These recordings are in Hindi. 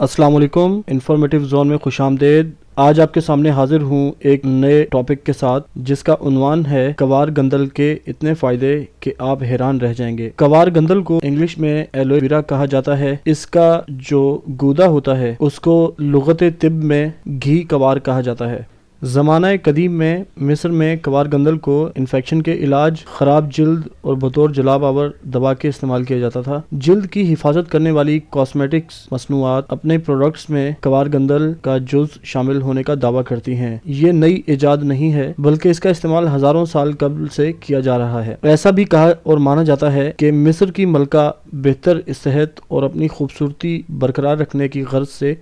अस्सलाम वालेकुम इंफॉर्मेटिव जोन में खुश आमदेद आज आपके सामने हाजिर हूँ एक नए टॉपिक के साथ, जिसका उनवान है कवार गंदल के इतने फ़ायदे कि आप हैरान रह जाएँगे। कवार गंदल को इंग्लिश में एलोवेरा कहा जाता है। इसका जो गूदा होता है, उसको लुगत तिब में घी कवार कहा जाता है। ज़माना कदीम में मिस्र में कवार गंदल को इन्फेक्शन के इलाज, ख़राब जल्द और बतौर जलाब आवर दवा के इस्तेमाल किया जाता था। जल्द की हिफाजत करने वाली कॉस्मेटिक्स मसनूआत अपने प्रोडक्ट्स में कवार गंदल का जुज शामिल होने का दावा करती हैं। ये नई ईजाद नहीं है, बल्कि इसका इस्तेमाल हज़ारों साल कबल से किया जा रहा है। ऐसा भी कहा और माना जाता है कि मिस्र की मलका बेहतर सेहत और अपनी खूबसूरती बरकरार रखने की गर्ज से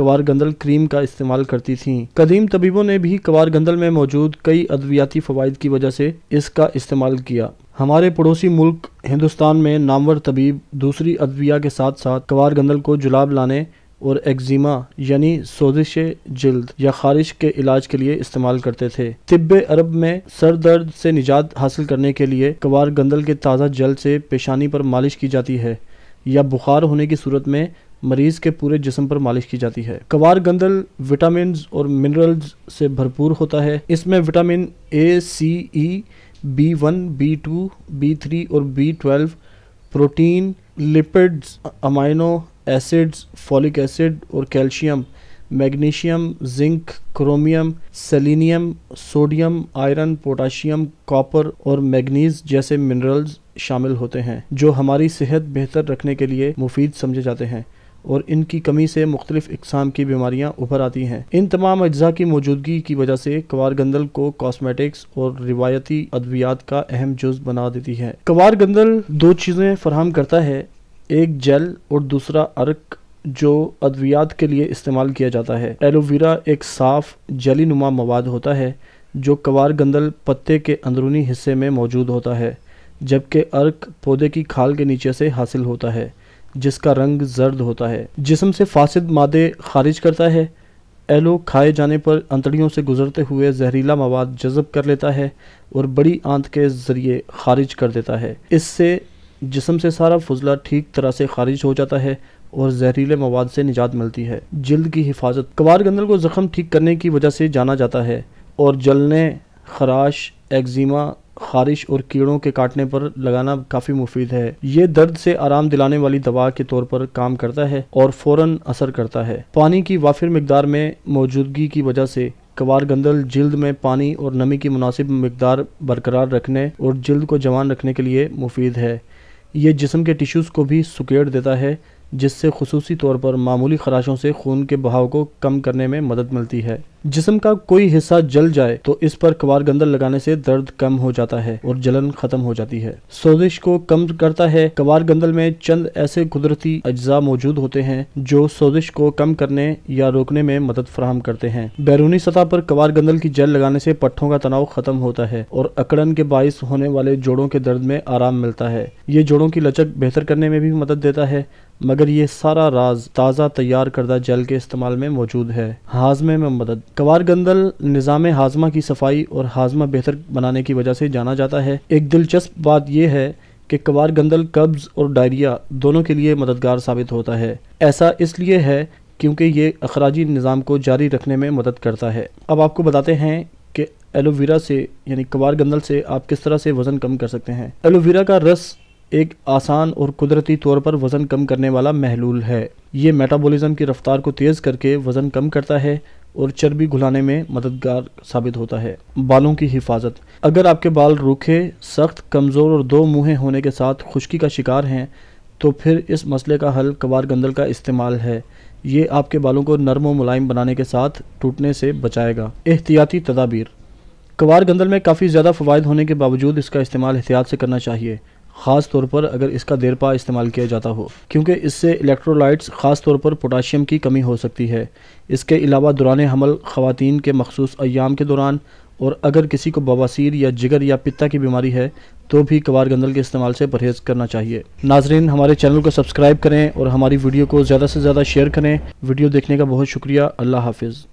कवार गंदल क्रीम का इस्तेमाल करती थीं। कदीम तबीबों ने भी कवार गंदल में मौजूद कई अद्वियाती फ़वाद की वजह से इसका इस्तेमाल किया। हमारे पड़ोसी मुल्क हिंदुस्तान में नामवर तबीब दूसरी अद्विया के साथ साथ कवार गंदल को जुलाब लाने और एक्जिमा यानी सोजिश जल्द या खारिश के इलाज के लिए इस्तेमाल करते थे। तिब्ब अरब में सर दर्द से निजात हासिल करने के लिए कवार गंदल के ताज़ा जल से पेशानी पर मालिश की जाती है। या बुखार होने की सूरत में मरीज़ के पूरे जिसम पर मालिश की जाती है। कवार गंदल विटामिन और मिनरल्स से भरपूर होता है। इसमें vitamin A C E B one B two B three और B twelve protein, lipids amino acids, folic acid और calcium magnesium, zinc, chromium, selenium, sodium, iron, potassium, copper और मैग्नीज जैसे मिनरल्स शामिल होते हैं, जो हमारी सेहत बेहतर रखने के लिए मुफीद समझे जाते हैं और इनकी कमी से मुख्तलिफ़ इकसाम की बीमारियाँ उभर आती हैं। इन तमाम अज्जा की मौजूदगी की वजह से कवार गंदल को कॉस्मेटिक्स और रिवायती अद्वियात का अहम जुज बना देती है। कवार गंदल दो चीज़ें फराहम करता है, एक जेल और दूसरा अर्क जो अद्वियात के लिए इस्तेमाल किया जाता है। एलोवेरा एक साफ़ जली नुमा मवाद होता है, जो कवार गंदल पत्ते के अंदरूनी हिस्से में मौजूद होता है, जबकि अर्क पौधे की खाल के नीचे से हासिल होता है, जिसका रंग जर्द होता है। जिसम से फासिद मादे खारिज करता है। एलो खाए जाने पर अंतड़ियों से गुजरते हुए जहरीला मवाद जज़ब कर लेता है और बड़ी आंत के ज़रिए खारिज कर देता है। इससे जिसम से सारा फजला ठीक तरह से खारिज हो जाता है और जहरीले मवाद से निजात मिलती है। जल्द की हिफाजत। कवार गंदल को ज़ख्म ठीक करने की वजह से जाना जाता है और जलने, खराश, एक्जिमा, खारिश और कीड़ों के काटने पर लगाना काफ़ी मुफीद है। ये दर्द से आराम दिलाने वाली दवा के तौर पर काम करता है और फ़ौरन असर करता है। पानी की वाफिर मकदार में मौजूदगी की वजह से कवार गंदल जल्द में पानी और नमी की मुनासिब मकदार बरकरार रखने और जल्द को जवान रखने के लिए मुफीद है। ये जिसम के टिश्यूज़ को भी सुकेड़ देता है जिससे खसूसी तौर पर मामूली खराशों से खून के बहाव को कम करने में मदद मिलती है। जिसम का कोई हिस्सा जल जाए तो इस पर कवार गंदल लगाने से दर्द कम हो जाता है और जलन खत्म हो जाती है। सोजिश को कम करता है कवार गंदल में चंद ऐसे कुदरती अज्जा मौजूद होते हैं, जो सोजिश को कम करने या रोकने में मदद फराहम करते हैं। बैरूनी सतह पर कवार गंदल की जल लगाने से पट्टों का तनाव खत्म होता है और अकड़न के बायस होने वाले जोड़ों के दर्द में आराम मिलता है। ये जोड़ों की लचक बेहतर करने में भी मदद देता है, मगर ये सारा राज ताज़ा तैयार करदा जल के इस्तेमाल में मौजूद है। हाजमे में मदद। कवार गंदल निज़ाम हाजमा की सफ़ाई और हाजमा बेहतर बनाने की वजह से जाना जाता है। एक दिलचस्प बात यह है कि कवार गंदल, कब्ज़ और डायरिया दोनों के लिए मददगार साबित होता है। ऐसा इसलिए है क्योंकि ये अखराजी निज़ाम को जारी रखने में मदद करता है। अब आपको बताते हैं कि एलोवेरा से, यानी कवार गंदल से आप किस तरह से वज़न कम कर सकते हैं। एलोवेरा का रस एक आसान और कुदरती तौर पर वज़न कम करने वाला महलूल है। ये मेटाबॉलिज्म की रफ्तार को तेज़ करके वज़न कम करता है और चर्बी घुलाने में मददगार साबित होता है। बालों की हिफाजत। अगर आपके बाल रूखे, सख्त, कमज़ोर और दो मुँहें होने के साथ खुश्की का शिकार हैं तो फिर इस मसले का हल कबार गंदल का इस्तेमाल है। ये आपके बालों को नरम व मुलायम बनाने के साथ टूटने से बचाएगा। एहतियाती तदाबीर। कवार गंदल में काफ़ी ज़्यादा फ़वाद होने के बावजूद इसका इस्तेमाल एहतियात से करना चाहिए। ख़ास तौर पर अगर इसका देर पा इस्तेमाल किया जाता हो, क्योंकि इससे इलेक्ट्रोलाइट्स ख़ास तौर पर पोटाशियम की कमी हो सकती है। इसके अलावा दौरान हमल ख़वान के मखसूस अयाम के दौरान, और अगर किसी को बवासीर या जिगर या पित्ता की बीमारी है तो भी कवार गंदल के इस्तेमाल से परहेज़ करना चाहिए। नाजरीन, हमारे चैनल को सब्सक्राइब करें और हमारी वीडियो को ज़्यादा से ज़्यादा शेयर करें। वीडियो देखने का बहुत शुक्रिया। अल्लाह हाफिज़।